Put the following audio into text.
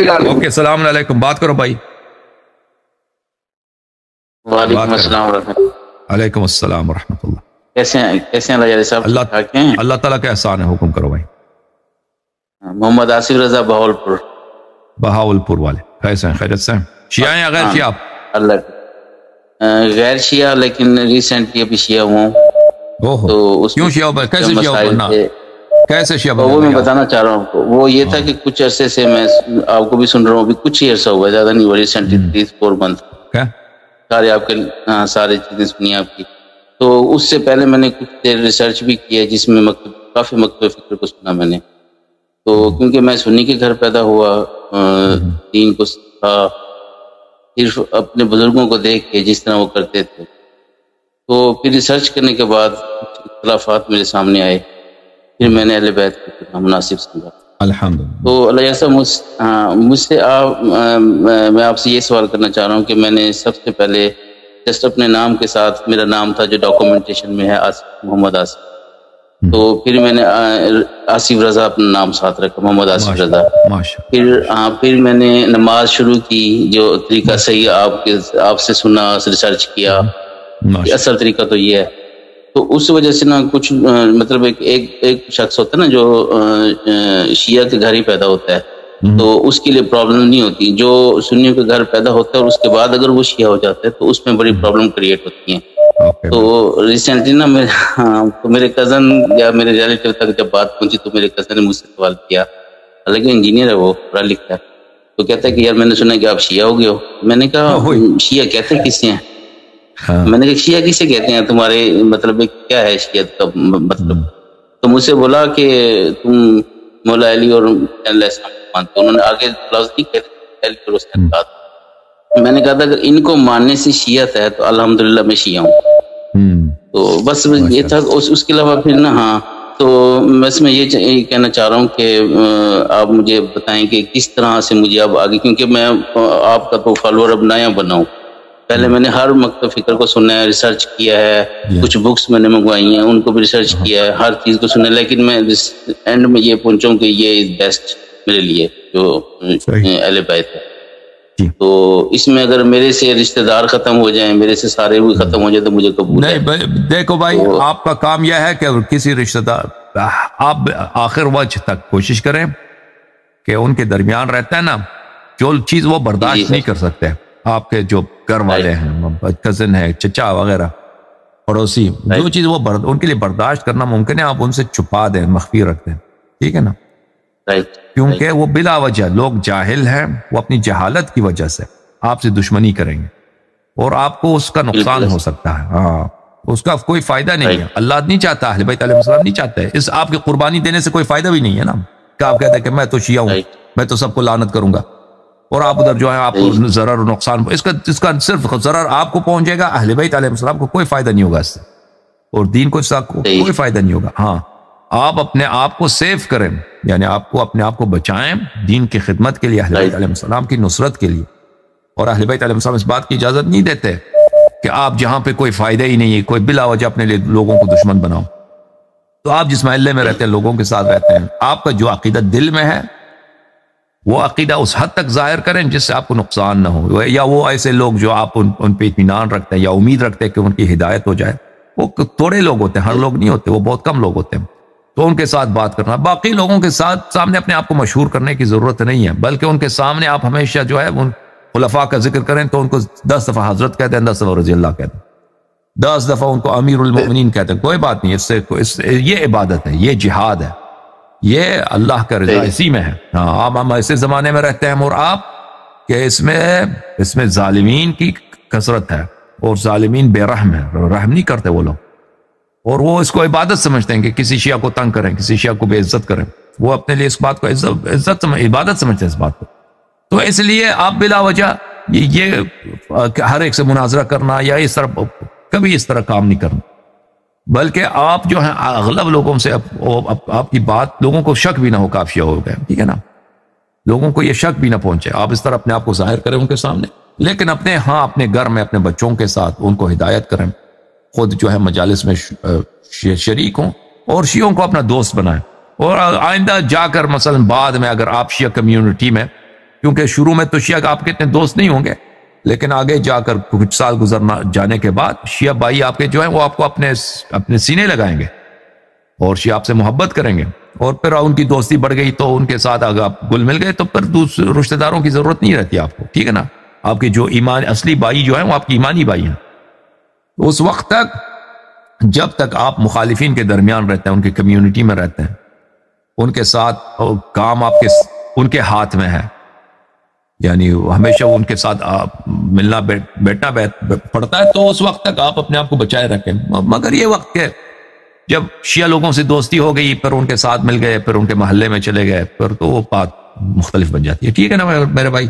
Okay सलाम अलैकुम बात करो भाई। वालेकुम अस्सलाम वरहमतुल्लाह। कैसे हैं कैसे हैं लजारी साहब? अल्लाह अल्लाह ताला का एहसान है हुक्म करो भाई। मोहम्मद आसिफ रजा बहावलपुर। बहावलपुर वाले। कैसे हैं खैरियत से हैं। शिया हैं या गैर हाँ। शिया? आप अल्लाह गैर शिया लेकिन रिसेंटली अभी शिया हुआ हूँ। ओहो तो क्यों शिया हो- कैसे शिया हो बनना कैसे शिया वो मैं बताना चाह रहा हूँ आपको। वो ये था कि कुछ अरसे से मैं आपको भी सुन रहा हूँ अभी कुछ ही अरसा हुआ है, ज़्यादा नहीं हुआ रिसेंटली थ्री फोर मंथ सारे आपके हाँ सारी चीज़ें सुनी आपकी। तो उससे पहले मैंने कुछ देर रिसर्च भी किया जिसमें मकतब काफ़ी मकतब फ़िक्र को सुना मैंने। तो क्योंकि मैं सुन्नी के घर पैदा हुआ अ, दीन को था। सिर्फ़ अपने बुज़ुर्गों को देख के जिस तरह वो करते थे। तो फिर रिसर्च करने के बाद इख्तलाफात मेरे सामने आए। फिर मैंने अहले बैत को मुनासिब समझा। तो अल्लाह जैसा मुझ हाँ मुझसे आप मैं मैं आपसे ये सवाल करना चाह रहा हूँ कि मैंने सबसे पहले जस्ट अपने नाम के साथ मेरा नाम था जो डॉक्यूमेंटेशन में है आसिफ मोहम्मद आसिफ। तो फिर मैंने आसिफ रजा अपना नाम साथ रखा मोहम्मद आसिफ रजा। फिर हाँ फिर मैंने नमाज़ शुरू की जो तरीका सही आपके आपसे सुना रिसर्च किया। असल तरीका तो ये है। तो उस वजह से ना कुछ मतलब एक एक एक शख्स होता है ना जो शिया के घर ही पैदा होता है। तो उसके लिए प्रॉब्लम नहीं होती। जो सुन्नियों के घर पैदा होता है और उसके बाद अगर वो शिया हो जाता है तो उसमें बड़ी प्रॉब्लम क्रिएट होती है। तो रिसेंटली ना मेरे हाँ, तो मेरे कज़न या मेरे रिलेटिव तक जब बात पहुँची तो मेरे कज़न ने मुझसे सवाल किया। हालाँकि इंजीनियर है वो पढ़ा लिखा है। तो कहता है कि यार मैंने सुना कि आप शिया हो गए हो। मैंने हाँ, कहा शिया कहते किससे हैं? हाँ। मैंने कहा शिया किसे कहते हैं? तुम्हारे मतलब क्या है शियत का मतलब तो मुझसे बोला कि तुम मौला अली और मानते हो। उन्होंने आगे लफ्ज नहीं कहे कहा मैंने कहा था अगर इनको मानने से शियत है तो अल्हम्दुलिल्लाह मैं शिया हूँ। हम्म। तो बस ये था उस, उसके अलावा फिर ना हाँ तो बस मैं ये, ये कहना चाह रहा हूँ कि आप मुझे बताएँ कि किस तरह से मुझे अब आगे क्योंकि मैं आपका तो फॉलोअर अब नया बना हूँ। पहले मैंने हर मकतब फ़िक्र को सुना है रिसर्च किया है कुछ बुक्स मैंने मंगवाई हैं उनको भी रिसर्च किया है हर चीज़ को सुना लेकिन मैं एंड में ये पहुँचा कि ये इज़ बेस्ट मेरे लिए जो सही। बैत है तो इसमें अगर मेरे से रिश्तेदार खत्म हो जाए मेरे से सारे भी खत्म हो जाए तो मुझे कबूल नहीं देखो भाई तो- आपका काम यह है कि किसी रिश्तेदार आप आखिर वज तक कोशिश करें कि उनके दरमियान रहता है ना जो चीज़ वो बर्दाश्त नहीं कर सकते आपके जो घर वाले हैं कजिन है चचा वगैरह। पड़ोसी जो चीज़ वो बर्द, उनके लिए बर्दाश्त करना मुमकिन है आप उनसे छुपा दें मख्फी रख दें ठीक है ना? क्योंकि वो बिला वजह लोग जाहिल हैं वो अपनी जहालत की वजह से आपसे दुश्मनी करेंगे। और आपको उसका नुकसान हो सकता है हाँ। उसका कोई फ़ायदा नहीं है। अल्लाह नहीं चाहता अहले बैत नहीं चाहते। इस आपकी कुर्बानी देने से कोई फ़ायदा भी नहीं है ना? क्या आप कहते हैं कि मैं तो शिया हूँ. मैं तो सबको लानत करूँगा। और आप उधर जो है आपको जरर और नुकसान इसका इसका सिर्फ़ जरर आपको पहुंचेगा अहले बैत अलैहिस्सलाम को कोई फ़ायदा नहीं होगा इससे। और दीन को इसका कोई फ़ायदा नहीं होगा। हाँ आप अपने आप को सेव करें यानी आपको अपने आप को बचाएँ दीन की खिदमत के लिए अहले बैत Right. अलैहिस्सलाम की नुसरत के लिए। और अहले बैत अलैहिस्सलाम इस बात की इजाज़त नहीं देते कि आप जहाँ पे कोई फ़ायदा ही नहीं है कोई बिला वजह अपने लिए लोगों को दुश्मन बनाओ। तो आप जिस महल्ले में रहते हैं लोगों के साथ रहते हैं। आपका जो अकीदत दिल में है वो अकीदा उस हद तक ज़ाहिर करें जिससे आपको नुकसान ना हो। या वो ऐसे लोग जो आप उन उन पे इतमान रखते हैं या उम्मीद रखते हैं कि उनकी हिदायत हो जाए। वो थोड़े लोग होते हैं हर लोग नहीं होते वो बहुत कम लोग होते हैं। तो उनके साथ बात करना। बाकी लोगों के साथ सामने अपने आप को मशहूर करने की ज़रूरत नहीं है बल्कि उनके सामने आप हमेशा जो है उन खुलफा का ज़िक्र करें तो उनको दस दफ़ा हज़रत कहते हैं दस दफ़ा रज़ी अल्लाह कहते हैं। दस दफ़ा उनको अमीर कहते हैं। कोई बात नहीं इससे इस, ये इबादत है ये जिहाद है। ये अल्लाह का रजा इसी में है। हाँ आप हम ऐसे जमाने में रहते हैं और आप कि इसमें इसमें जालिमीन की कसरत है और जालिमीन बेरहम है रहम नहीं करते वो लोग। और वो इसको इबादत समझते हैं कि किसी शिया को तंग करें किसी शिया को बेइज्जत करें। वो अपने लिए इस बात को इज़्ज़त इज़्ज़त समझ इबादत समझते हैं इस बात को। तो इसलिए आप बिला वजह ये, ये हर एक से मुनाजरा करना या इस तरह कभी इस तरह काम नहीं करना। बल्कि आप जो है अगलब लोगों से आपकी बात लोगों को शक भी ना हो काफिया हो गए ठीक है ना? लोगों को ये शक भी ना पहुँचे। आप इस तरह अपने आप को ज़ाहिर करें उनके सामने। लेकिन अपने हाँ अपने घर में, अपने बच्चों के साथ उनको हिदायत करें। खुद जो है, मजालिस में शरीक हों और शियों को अपना दोस्त बनाएँ। और आइंदा जाकर, मसलन बाद में अगर आप शिया कम्युनिटी में, क्योंकि शुरू में तो शिया आपके इतने दोस्त नहीं होंगे। लेकिन आगे जाकर कुछ साल गुजरना, जाने के बाद शिया भाई आपके जो है, वो आपको अपने अपने सीने लगाएँगे और शिया आपसे मोहब्बत करेंगे। और फिर उनकी दोस्ती बढ़ गई तो उनके साथ अगर आप गुल मिल गए तो फिर दूसरे रिश्तेदारों की ज़रूरत नहीं रहती आपको, ठीक है ना? आपके जो ईमान, असली भाई जो है, वो आपकी ईमानी भाई हैं। उस वक्त तक, जब तक आप मुखालिफिन के दरमियान रहते हैं, उनकी कम्युनिटी में रहते हैं, उनके साथ काम आपके उनके हाथ में है। यानी हमेशा उनके साथ आप मिलना बैठ बैठना बैठ, पड़ता है तो उस वक्त तक आप अपने आप को बचाए रखें। मगर ये वक्त है, जब शिया लोगों से दोस्ती हो गई, फिर उनके साथ मिल गए, फिर उनके मोहल्ले में चले गए, फिर तो वो बात मुख्तलिफ़ बन जाती है। ठीक है ना मेरे भाई?